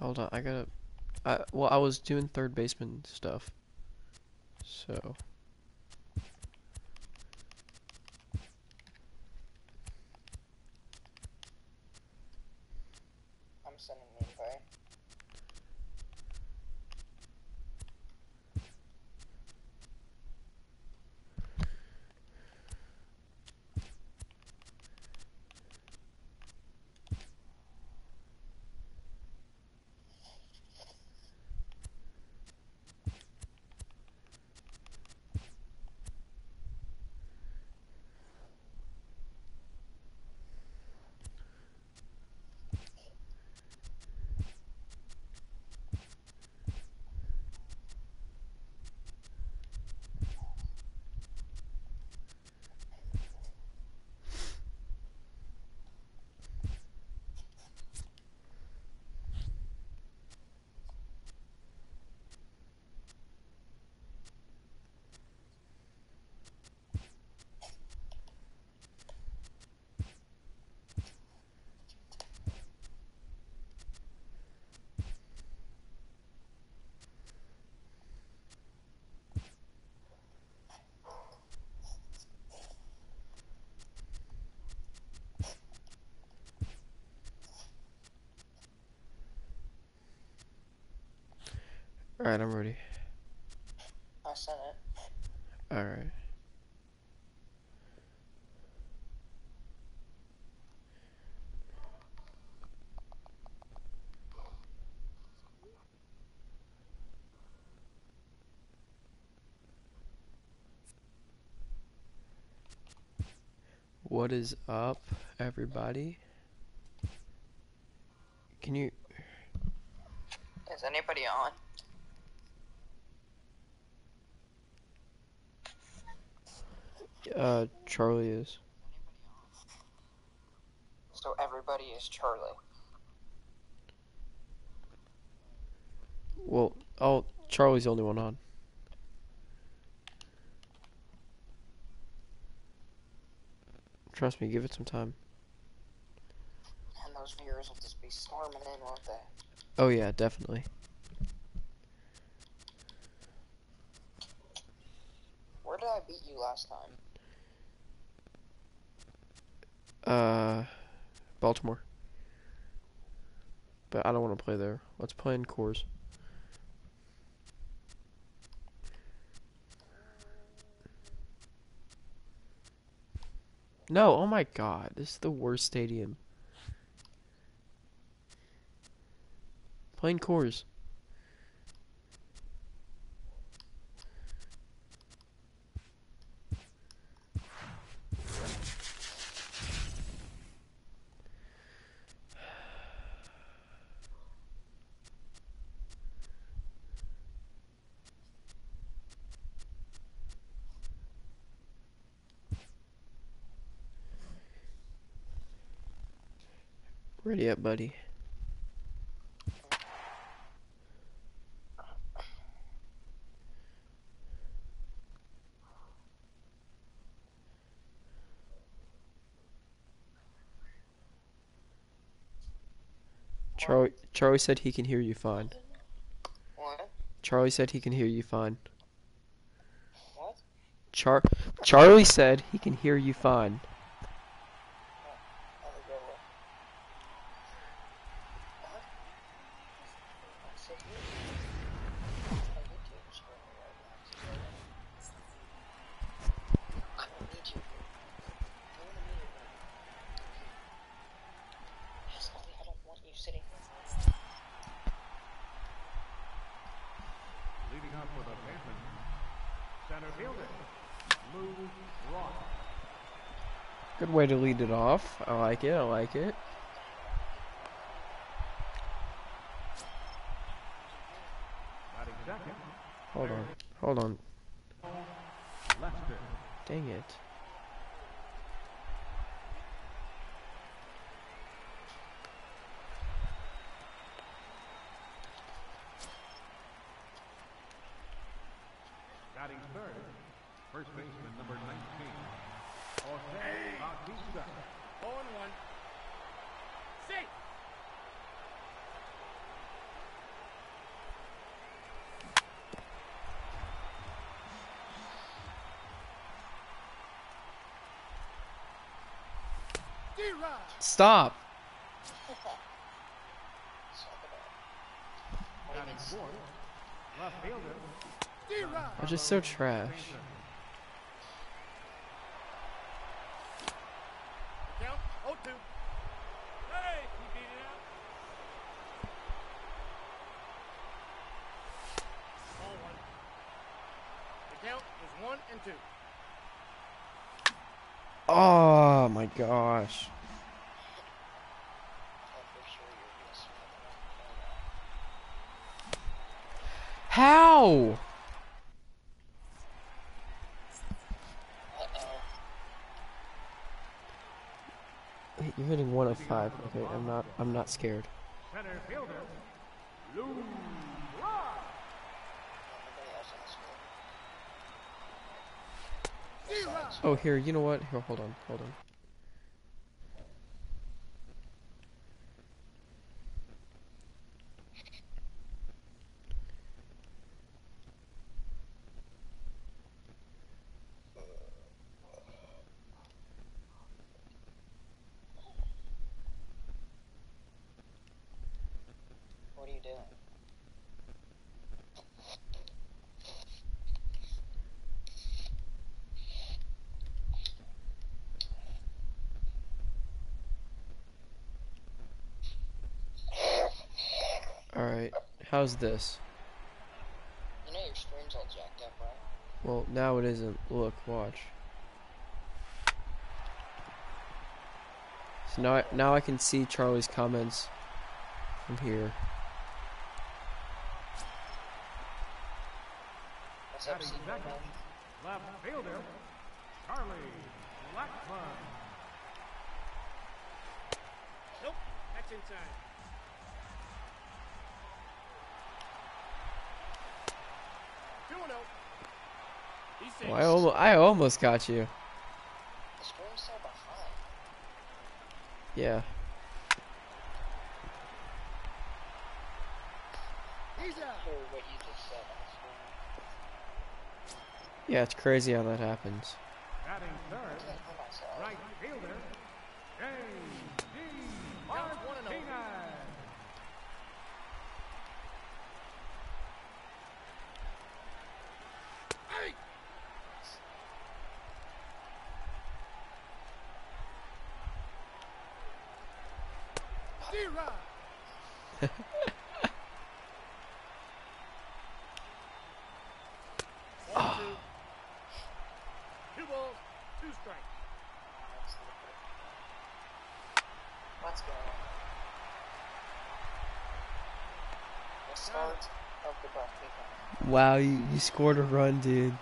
Hold on, I gotta. I well, I was doing third baseman stuff. So. I'm sending the invite. Alright, I'm ready. I sent it. Alright. What is up, everybody? Can you Is anybody on? uh Charlie is. So everybody is Charlie. Well, oh, Charlie's the only one on. Trust me, give it some time. And those viewers will just be storming in, won't they? Oh yeah, definitely. Where did I beat you last time? Uh, Baltimore. But I don't want to play there. Let's play in Coors. No, oh my god, this is the worst stadium. Playing Coors. Ready up, buddy. Charlie, Charlie said he can hear you fine. What? Charlie said he can hear you fine. What? Char, Charlie said he can hear you fine. Oh, go away. What? I said you. It's my YouTube screen right now. I don't need you. I want to meet you. Yes, Ollie, I don't want you sitting. Leading up for the Panthers, center fielder, Lou Ross. Lead it off. I like it. I like it. Batting second, Hold on. Hold on. Lester. Dang it. Batting third, first baseman number 19, Jose Bautista. Hole in one. Safe. Stop. Suck it up. What do you Batting mean, fourth, left fielder. I'm just so trash. Count, 0-2. Hey, he beat it out. Ball one. The count is one and two. Oh my gosh. thought for sure you were gonna swing it. Uh-oh. You're hitting one of five. Okay, I'm not. I'm not scared. Center fielder, Lou Rock. Nobody else on the score. Besides, Oh, here. You know what? Here, hold on. Hold on. What are you doing? All right. How's this? You know your screen's all jacked up, right? Well, now it isn't. Look, watch. So now, I, now I can see Charlie's comments from here. What's up, second, left fielder, Charlie Blackmon. Nope, that's inside. Two and oh. He's safe. Well, I almost, I almost got you. The screen's still behind. Yeah. He's out. Hear what you just said on the screen. Yeah, it's crazy how that happens. Batting I third, can't hear myself. right fielder, J.D. Count one and oh. Martinez. Hey! Two balls, two strikes. The start of the. Wow, you, you scored a run, dude.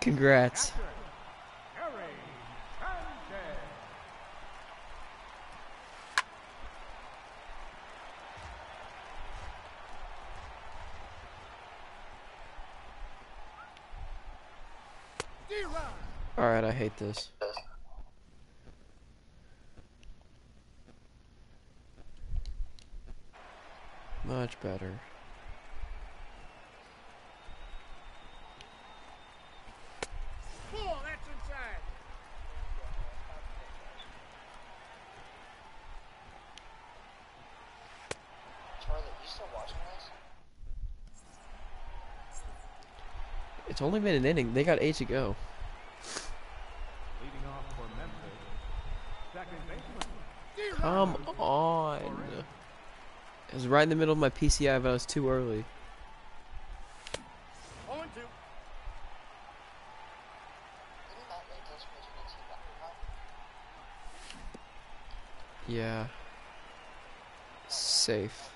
Congrats. catcher, Gary Sanchez. D-Rod. Alright, I hate this. Much better. Ball, that's inside. Charlie, you still watching this? It's only been an inning. They got eight to go. Leading off for Memphis, second baseman, D-Rod. Come on. It was right in the middle of my PCI, but I was too early. Oh and two. Didn't that make us pitch against you back Yeah. Safe.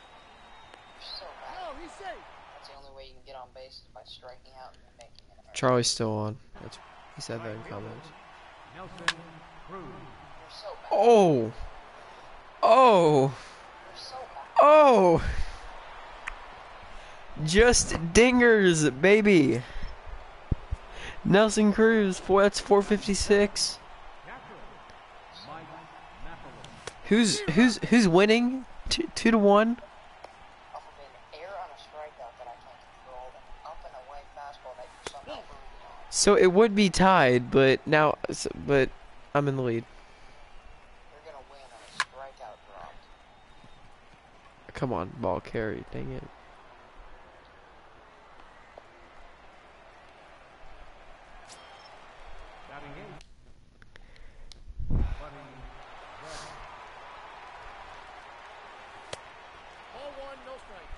So bad. No, he's safe. That's the only way you can get on base is by striking out and then making an error. Charlie's still on. That's he said that in comments. Nelson Cruz. You're so bad. Oh. Oh. Oh. Just dingers, baby. Nelson Cruz, that's 456. Catcher, Mike Napoli. Who's who's who's winning? Two, two to one. So it would be tied, but now, but I'm in the lead. Come on, ball carry. Dang it. Batting eight. Buddy Red. Ball one, no strike.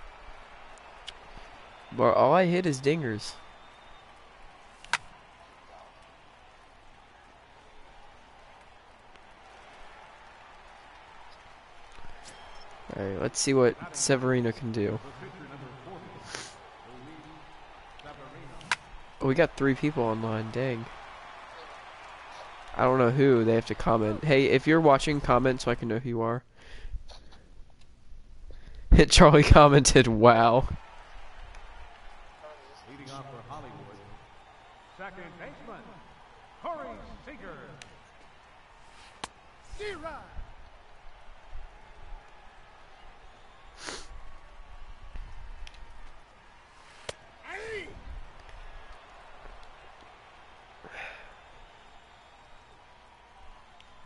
But all I hit is dingers. Alright, let's see what Severino can do. The pitcher number 40. Luis Severino. Oh, we got three people online, dang. I don't know who, they have to comment. Hey, if you're watching, comment so I can know who you are. Charlie commented, wow. Leading off for Hollywood. Second baseman. Corey Seager. D-Rod. Hey! Oh, shoot. Of course. Batting fifth. The shortstop. Hanley Ramirez. Out. Batting seventh. First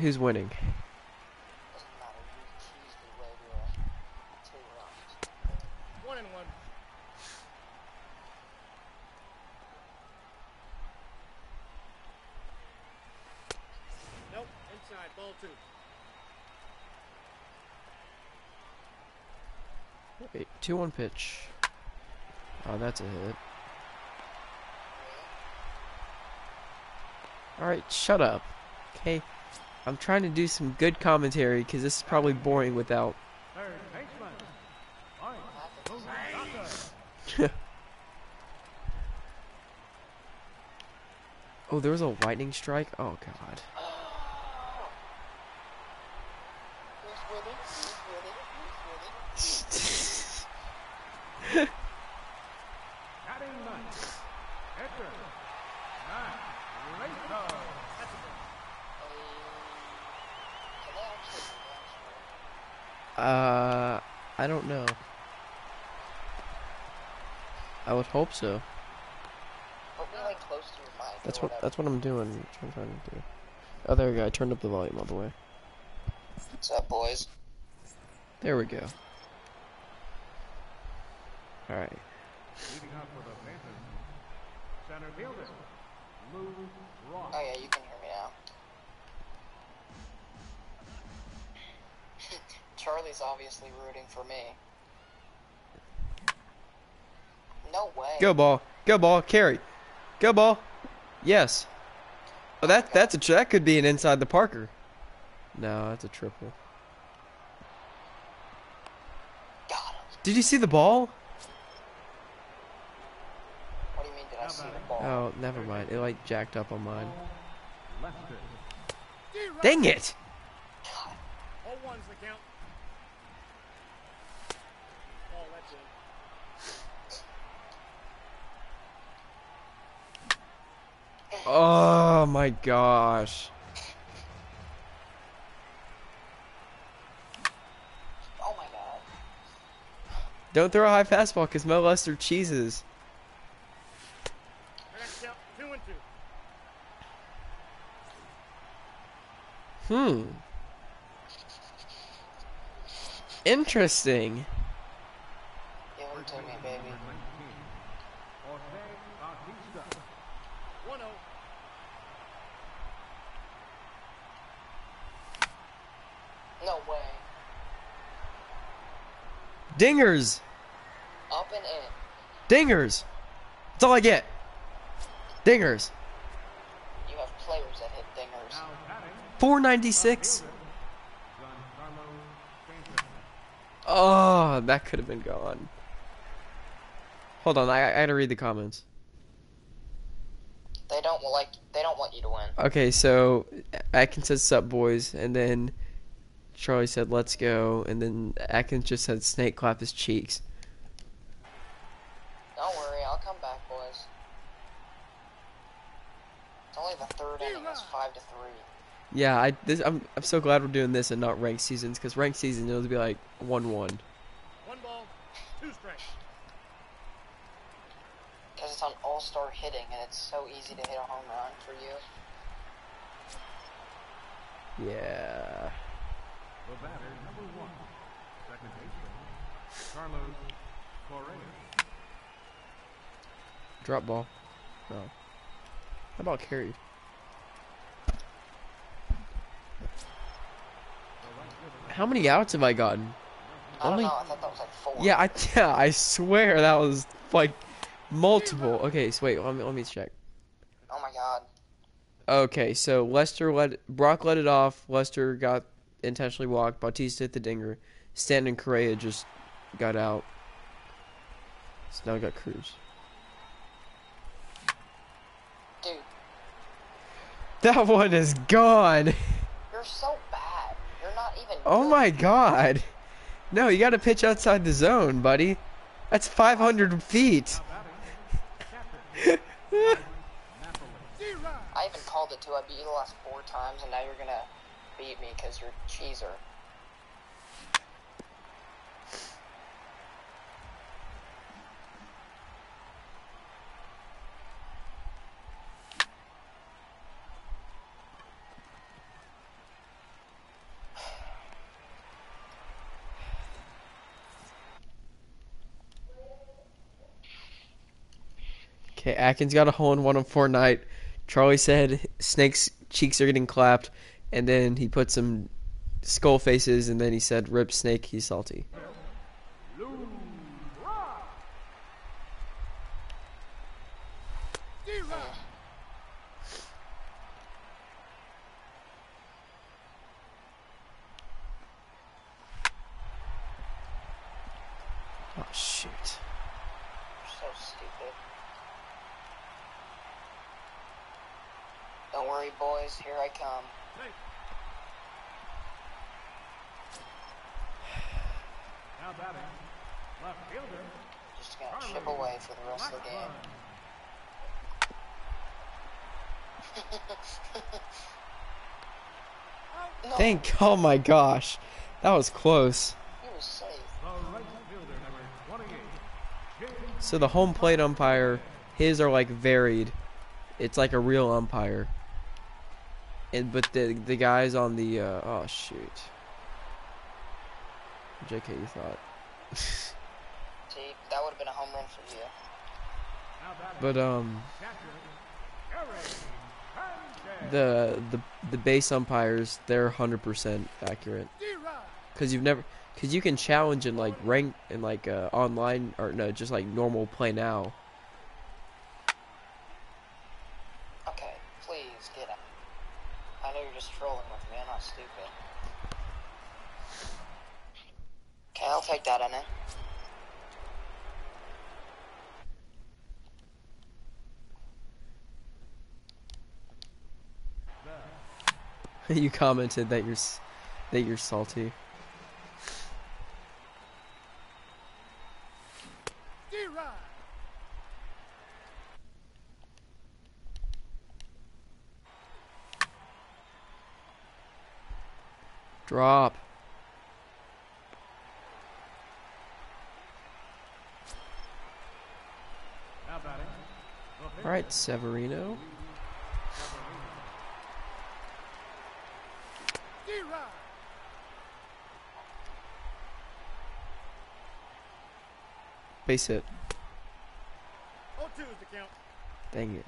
ball winning? Wait, 2 1 pitch. Oh, that's a hit. Alright, shut up. Okay? I'm trying to do some good commentary because this is probably boring without. Oh, there was a lightning strike? Oh, God. Who's winning? Who's winning? Who's winning? Batting ninth. Pitcher. Matt Rato. That's a ball. Uh, can they actually answer? Uh, I don't know. I would hope so. Put like close to your mic. That's what that's what I'm doing. I'm trying to do. Oh, there we go. I turned up the volume all the way. What's up, boys? There we go. All right. Leading off for the Panthers. Center fielder. Lou Ross. Oh yeah, you can hear Charlie's obviously rooting for me. No way. Go ball. Go ball. Carry. Go ball. Yes. Oh, that that's a that could be an inside the Parker. No, that's a triple. Got him. Did you see the ball? What do you mean? Did I see the ball? Oh, never mind. It like jacked up on mine. Lester. D-Rod. Dang it! God. All one's the count. Oh, that's it. Oh my gosh. Oh my god. Don't throw a high fastball because Mo Lester cheeses. The next count, two and two. Hmm. Interesting. Give him to me, baby. Number 19. Jose Bautista. One oh. No way. Dingers! Up and in. Dingers! That's all I get. Dingers. You have players that hit dingers. 496. Oh, that could have been gone. Hold on, I, I gotta read the comments. They don't like. They don't want you to win. Okay, so Atkins said "Sup, boys," and then Charlie said "Let's go," and then Atkins just said "Snake clap his cheeks." Don't worry, I'll come back, boys. It's only the third inning. It's five to three. Yeah, I this I'm I'm so glad we're doing this and not ranked seasons because ranked season it'll be like one one. One ball, two strikes. Because it's on all-star hitting, and it's so easy to hit a home run for you. Yeah. The batter, number one, second baseman, Carlos Correa. Drop ball. No. How about carried? How many outs have I gotten? I don't Only- know. I thought that was like four. Yeah, I yeah, I swear that was like multiple. Okay, so wait, let me let me check. Oh my god. Okay, so Lester let Brock let it off. Lester got intentionally walked. Bautista hit the dinger. Stanton Correa just got out. So now we got Cruz. Dude, That one is gone. you're so bad. You're not even. Oh good. my god. No, you got to pitch outside the zone, buddy. That's 500 feet. I even called it too. I beat you the last four times, and now you're gonna beat me because you're cheeser. Okay, Atkins got a hole in one on Fortnite. Charlie said Snake's cheeks are getting clapped, and then he put some skull faces, and then he said, "Rip Snake, he's salty." Oh shoot! So stupid. Don't worry, boys. Here I come. Now batting, left fielder, Just gonna chip away for the rest of the game. no, Thank. Oh my gosh, that was close. was safe. the right fielder, number 28, James So the home plate umpire, his are like varied. It's like a real umpire. And but the the guys on the uh, oh shoot. JK, you thought. See, that would have been a home run for you. But um, catcher, Eric Sanchez. the the the base umpires, they're hundred percent accurate. Cause you've never, cause you can challenge in like rank in like uh, online or no, just like normal play now. Okay, please get him. I know you're just trolling with me. I'm not stupid. Okay, I'll take that in it. you commented that you're that you're salty. Drop. All right, Severino. D-Rod. Base hit. 0-2 is the count. Dang it.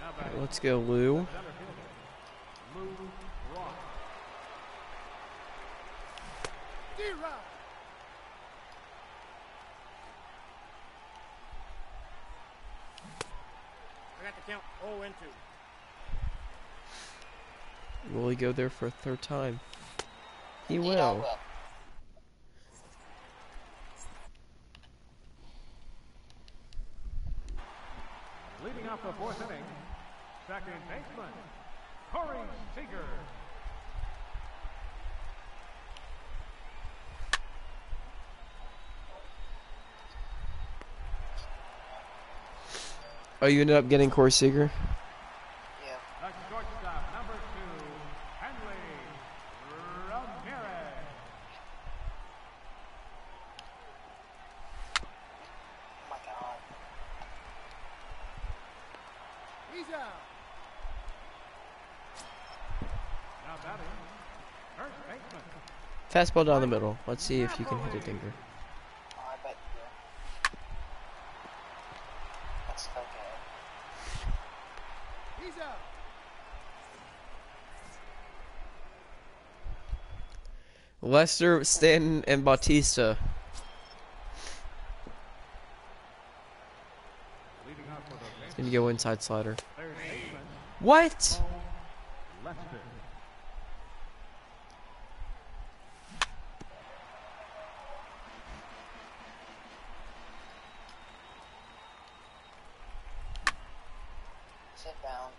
now All batting, right, let's go, Lou. center fielder, Lou Ross. D-Rod. I got the count 0 and 2. Will he go there for a third time? He Indeed, I will. will. Leading off the fourth inning, second baseman, Corey Seager. Oh, you ended up getting Corey Seager? Yeah. The shortstop, number two, Hanley Ramirez. Oh my god. He's out. Now batting, first baseman, Fastball down the middle. Let's see if you can hit a dinger. He's. Lester, Stanton, and Bautista. bench, Gonna go inside slider. What? Lester. Sit down.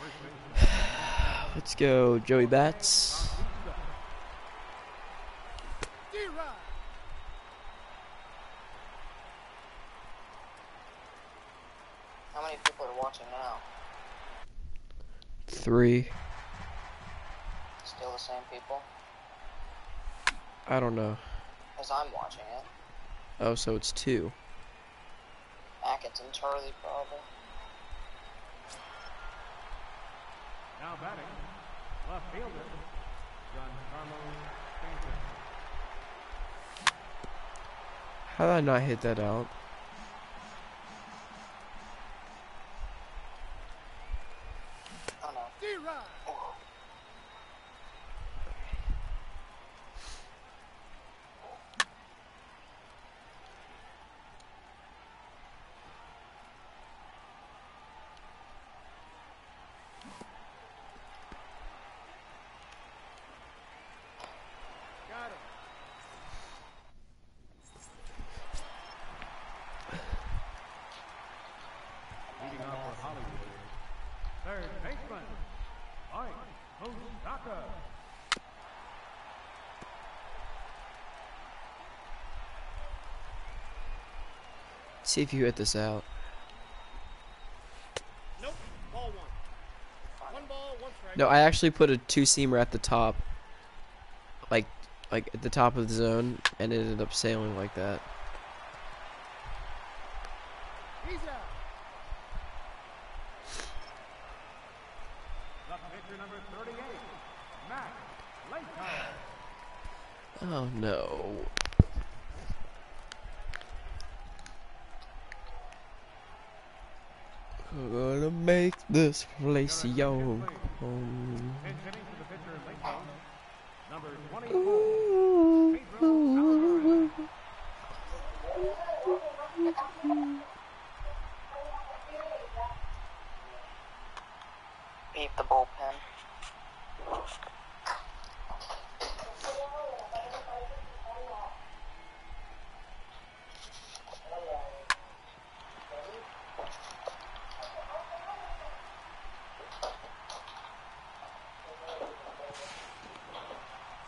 First baseman, Let's go, Joey Bats. How many people are watching now? Three. Still the same people? I don't know. Because I'm watching it. Oh, so it's two. Atkins and Turley, probably. now batting, left fielder, Giancarlo Stanton. How did I not hit that out? Oh no. D-Rod. Oh. Got him. Leading off for Hollywood, third baseman, Mike Moustakas. See if you hit this out. Nope. Ball one. One ball, one strike. No, I actually put a two seamer at the top. Like like at the top of the zone and it ended up sailing like that. He's out. Oh, Left pitcher number 38, Matt Layton. Oh no. Gonna make this place your home. Pinch hitting to the pitcher Layton, number 24, Pedro Alvarez. Beat the bullpen.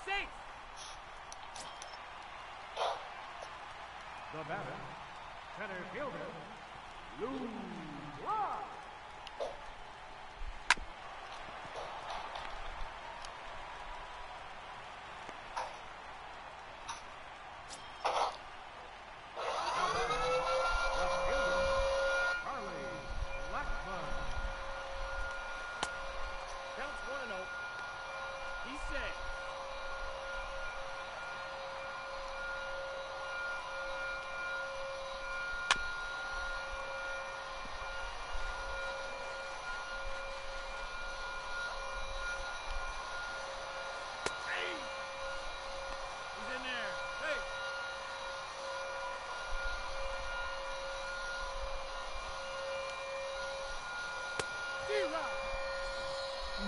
Safe. The batter, center fielder, Lou Rock. Left fielder, Charlie Blackmon. Counts one and oh. He's safe.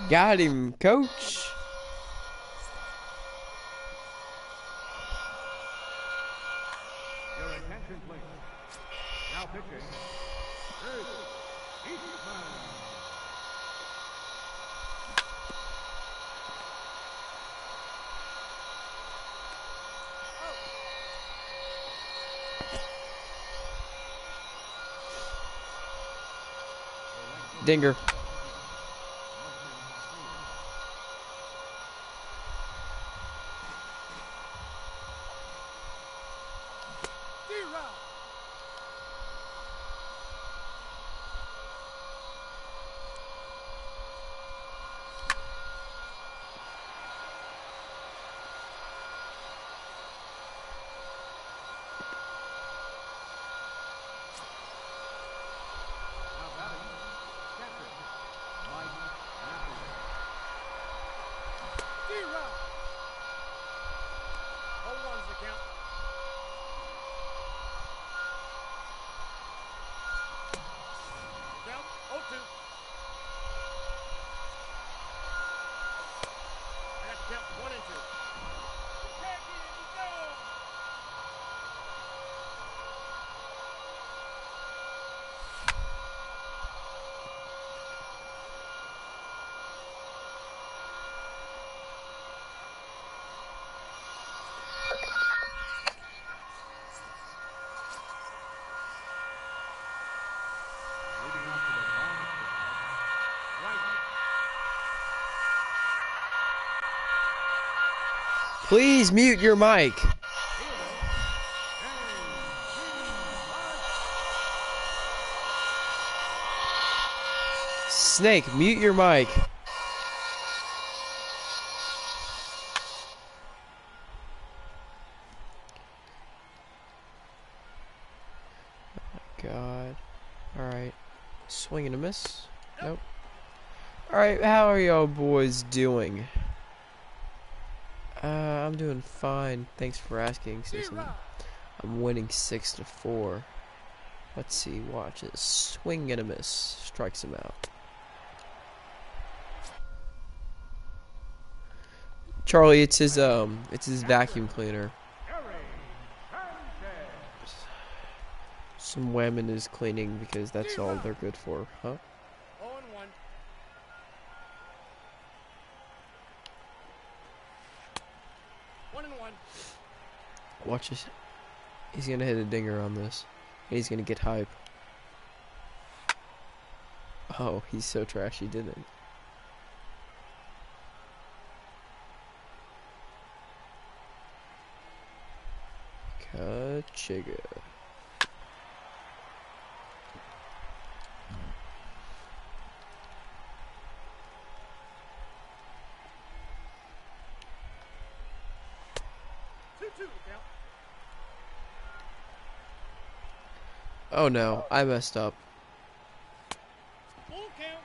Got him, coach. Your. Now pitching. Dinger. D-Rock. Now batting. Catcher. Mike Matthews. D-Rock. Oh, one's the count. Count. Oh, two. I got to count one and two. Leading off to the long side. Right. Please mute your mic. Snake, mute your mic. God. Alright. Swing and a miss. Nope. Alright, how are y'all boys doing? I'm doing fine. Thanks for asking. I'm winning six to four. Let's see. Watch it. Swing and a miss. Strikes him out. Charlie, it's his um, it's his vacuum cleaner. Some women is cleaning because that's all they're good for, huh? Oh, and one. One and one. Watch this. He's gonna hit a dinger on this. He's gonna get hype. Oh, he's so trash he didn't. Kachiga. Two, two, the count. Oh no, I messed up. Full count.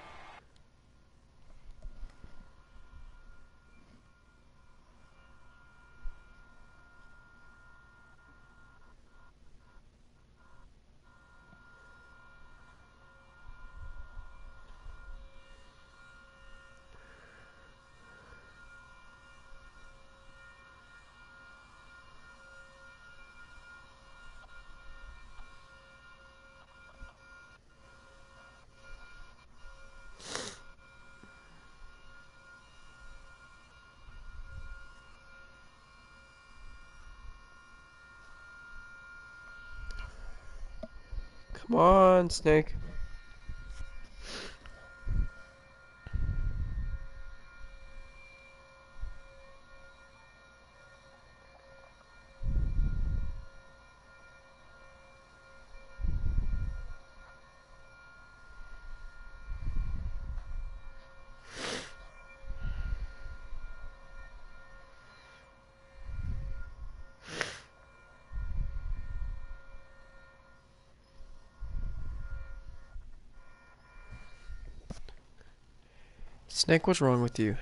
Come on, Snake. Snake, what's wrong with you?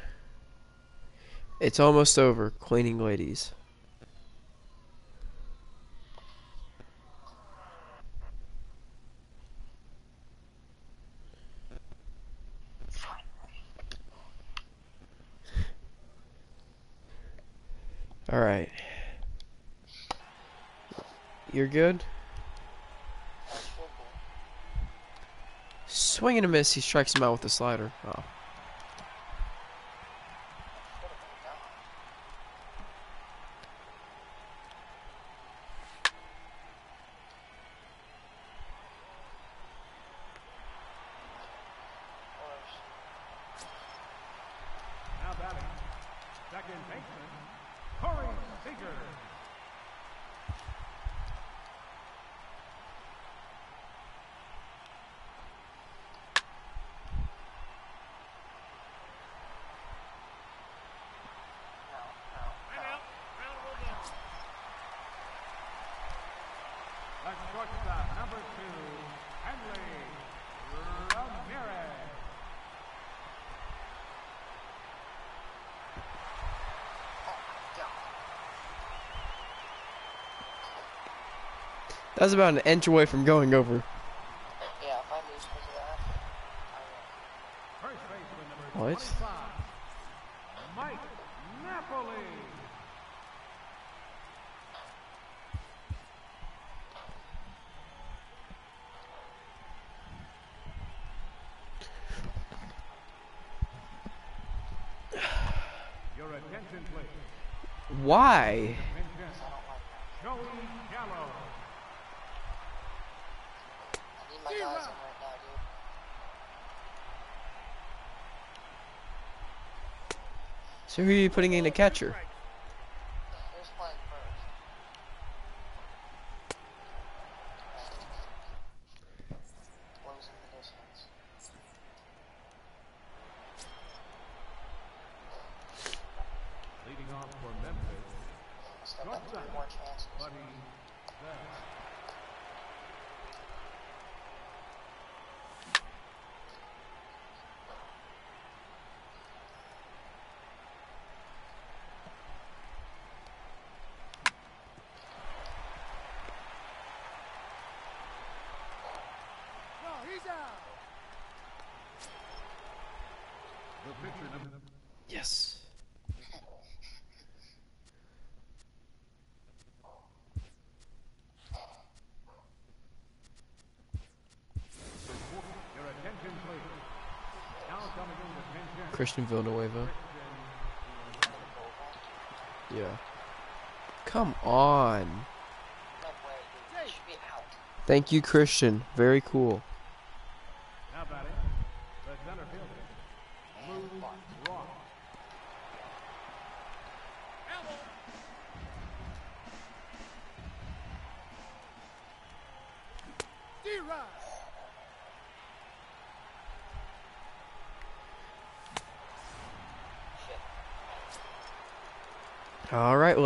It's almost over, cleaning ladies. Alright. You're good? Swing and a miss, he strikes him out with the slider. Oh. number two, Hanley Ramirez. That was about an inch away from going over. So who are you putting in a catcher? Yes. Christian Villanueva. Yeah. Come on. Thank you, Christian. Very cool.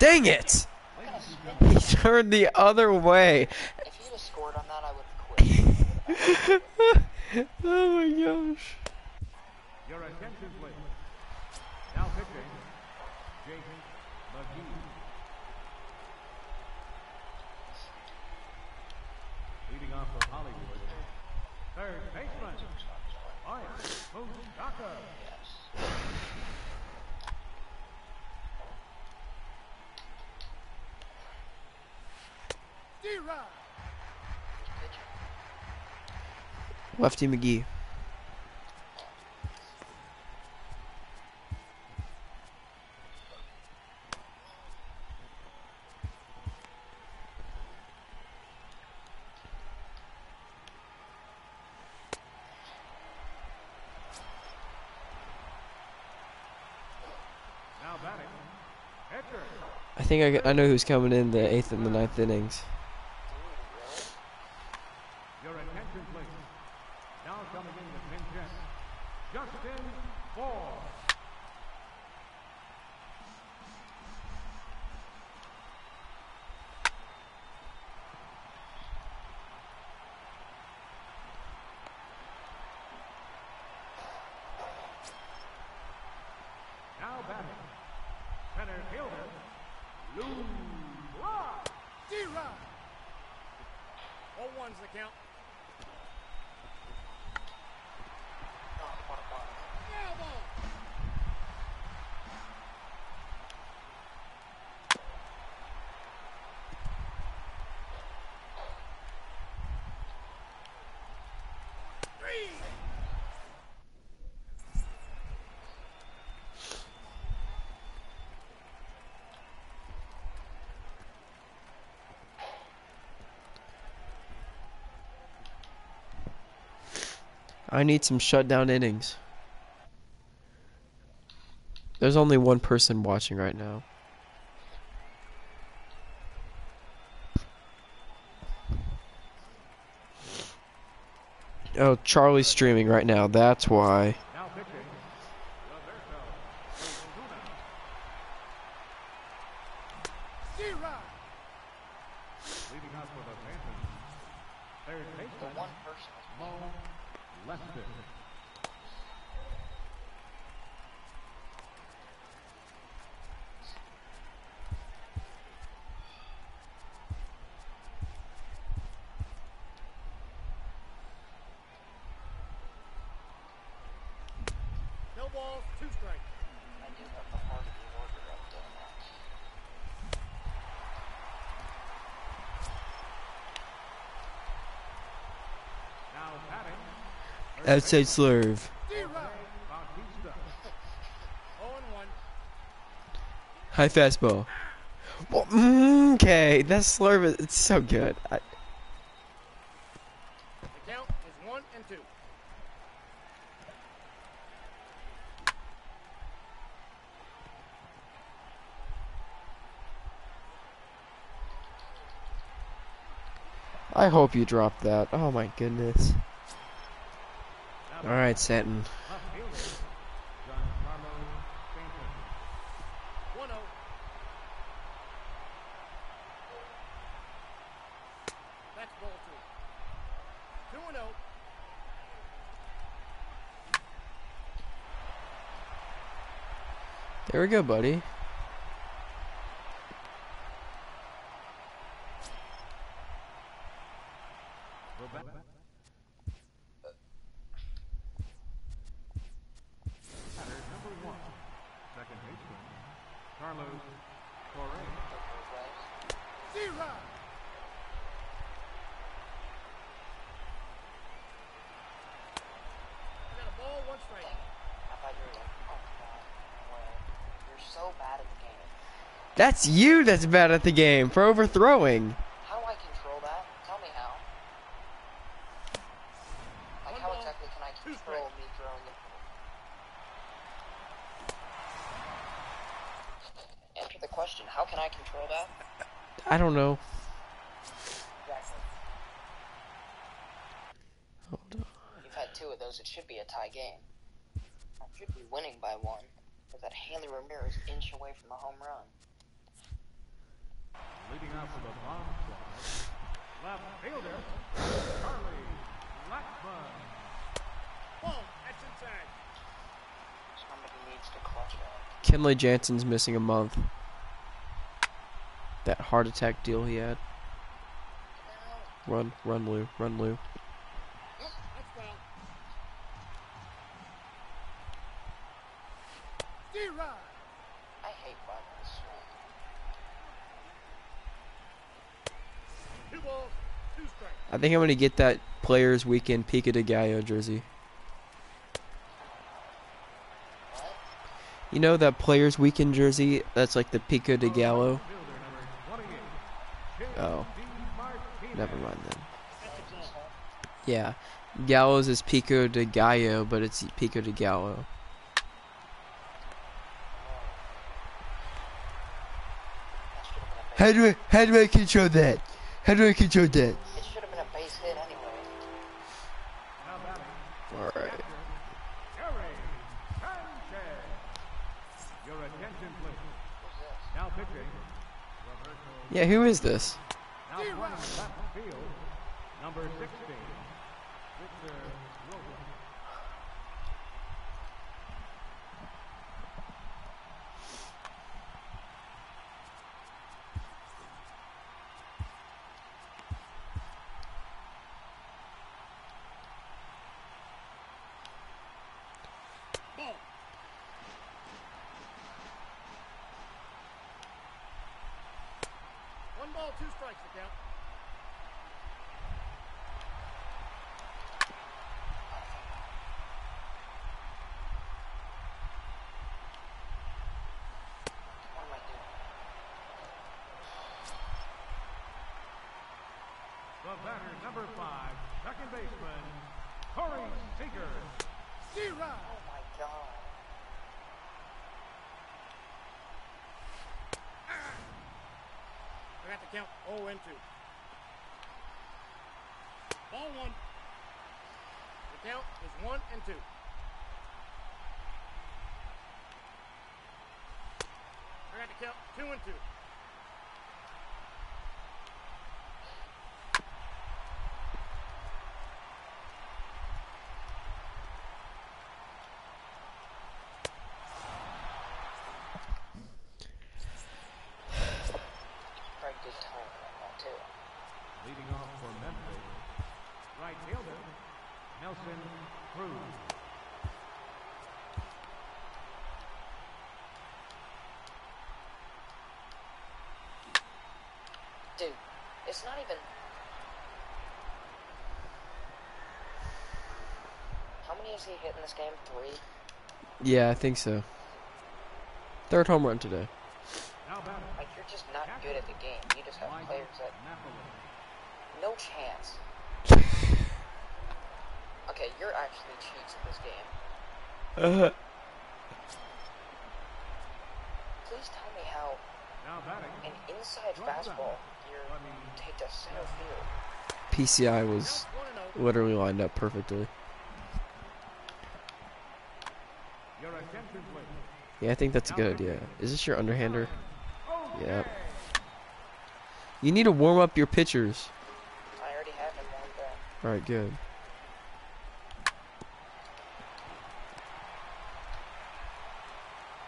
Dang it! He turned the other way. That, oh my gosh. Your attention, please. Now pitching, Jason McGee. Leading off for Hollywood, third baseman, Ryan D-Rod. Lefty McGee. I think I, I know who's coming in the eighth and the ninth innings. Center fielder, Lou Brock. D-Rod. 0-1's the count. Oh, what a ball. Now ball. I need some shutdown innings. There's only one person watching right now. Oh, Charlie's streaming right now. That's why. Now pitching, Roberto Osuna. D-Rod. Leading off for the Phantoms, third The baseman, one person. Mo Lester. No balls, two strikes. I do have the heart of the order up there now. Now batting, Outside slurve. D-Rod. Bautista. 0-1. High fastball. Mm, okay, that slurve is it's so good. I. I hope you dropped that. Oh my goodness. All right, Stanton. Left fielder, Giancarlo Stanton. 1-0. That's ball two. Two and oh. There we go, buddy. Roberto. Batter number one, second baseman, Carlos Correa. D-Rod. I got a ball, one strike. I thought you were like, oh god, well, you're so bad at the game. That's you that's bad at the game for overthrowing. How do I control that? Tell me how. Like, how exactly can I control me throwing the Answer the question. How can I control that? I don't know. Exactly. Hold on. You've had two of those. It should be a tie game. I should be winning by one. With that Hanley Ramirez inch away from the home run. Leading off for the bomb squad, left fielder, Charlie Blackmon. Ball, that's inside. Somebody needs to clutch that. Kenley Jansen's missing a month. That heart attack deal he had. Run, run, Lou, run, Lou. That's foul. D-Rod. I hate watching this swing. Two balls, two strikes. I think I'm gonna get that Players Weekend Pico de Gallo jersey. You know that Players Weekend jersey? That's like the Pico de Gallo. Fielder number 28, Oh, never mind then. Yeah, Gallo's is Pico de Gallo, but it's Pico de Gallo. How do I how do I control that? How do I control that? It should have been a base hit anyway. Now batting, attention, please. Who's this? Now pitching. Roberto. Yeah, who is this? Now playing left field. Number 16. Victor Robles. Ball. One ball, two strikes to count. What am I doing? The batter, number five, second baseman, Corey Seager. Zero. Oh my god. I got to count 0 and 2. Ball one. The count is 1 and 2. I got to count 2 and 2. Probably good timing on that too. Leading off for Memphis, right fielder, Nelson Cruz. Dude, it's not even. How many has he hit in this game? Three? Yeah, I think so. Third home run today. Like, you're just not good at the game. You just have players that. Napoli. No chance. Okay, you're actually cheats at this game. Uh -huh. Please tell me how Now batting, an inside fastball you're PCI was Count 1 and 0. literally lined up perfectly. Yeah, I think that's a good idea. Is this your underhander? Yeah. You need to warm up your pitchers. I already have him warmed. Alright, good.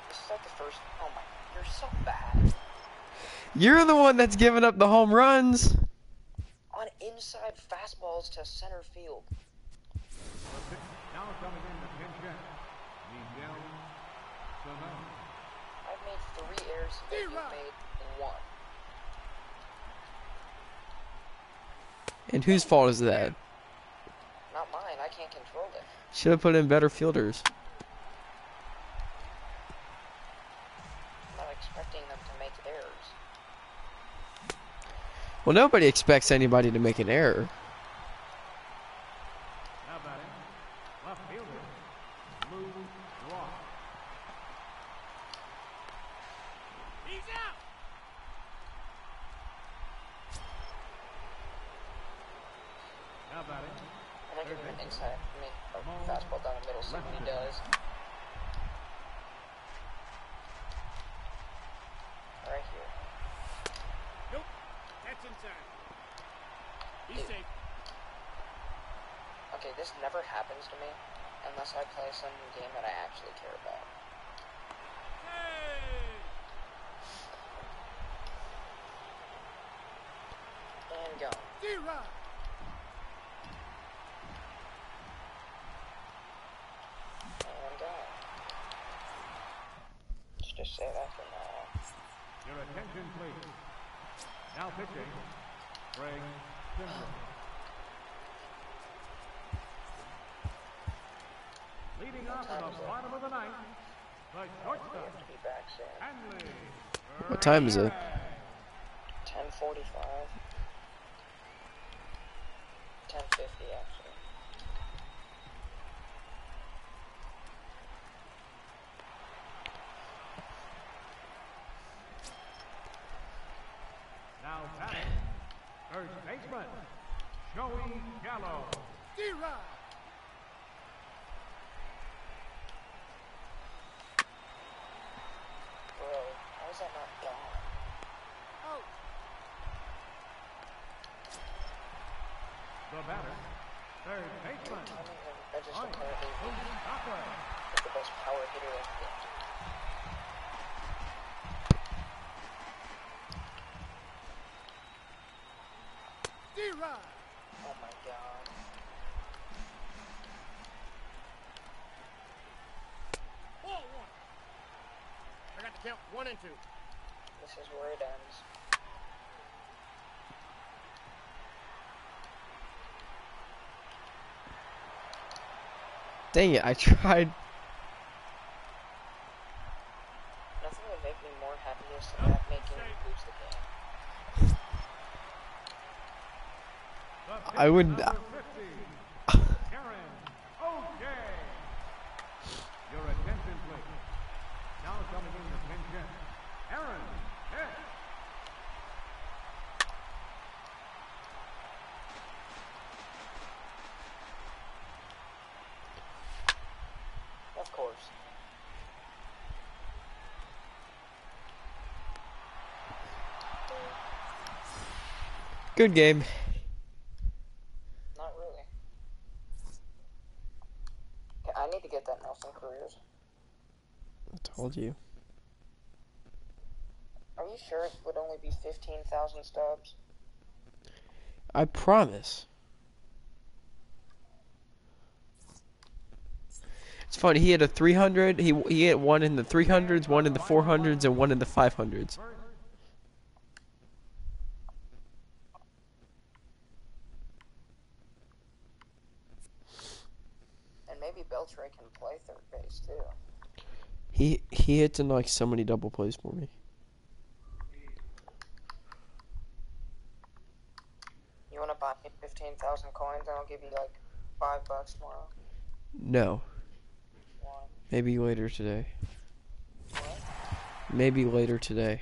This is like the first. Oh my, you're so bad. You're the one that's giving up the home runs. On inside fastballs to center field. Now coming in to pinch hit, Miguel Sano. I've made three errors and you've D-Rock. made one. And whose fault is that? Not mine. I can't control it. Should have put in better fielders. I'm not expecting them to make errors. Well, nobody expects anybody to make an error. Now batting, left fielder, Lou Ross. He's out. Now batting, I'm gonna give him an inside. I mean, a fastball down the middle, see what he does. Right here. Nope. That's inside. He's safe. Okay, this never happens to me unless I play some game that I actually care about. Hey. And go. D-Rock. And go. Let's just say that for now. your attention, please. Now pitching, Greg Simmons. Leading off in the bottom of the ninth, the shortstop, to be back soon. Hanley. What time is it? 1045. 1050 actually. Now batting, first baseman, Joey Gallo. D-Rock. just Right. apparently Losing Tata. is the best power hitter in the game. D-Rod. Oh my god. Ball one. I got the count one and two. This is where it ends. Dang it! I tried. Nothing would make me more happiest than that making me lose the game. I would- number 50, Karen O'Shea. Your attention, please. Now coming in Aaron. Of course. Good game. Not really. Okay, I need to get that Nelson Cruz. I told you. Are you sure it would only be 15,000 stubs? I promise. It's funny. He had a 300. He he hit one in the 300s, one in the 400s, and one in the 500s. And maybe Beltre can play third base too. He hits in like so many double plays for me. You want to buy me 15,000 coins and I'll give you like 5 bucks tomorrow? No, Why? maybe later today. What? Maybe later today.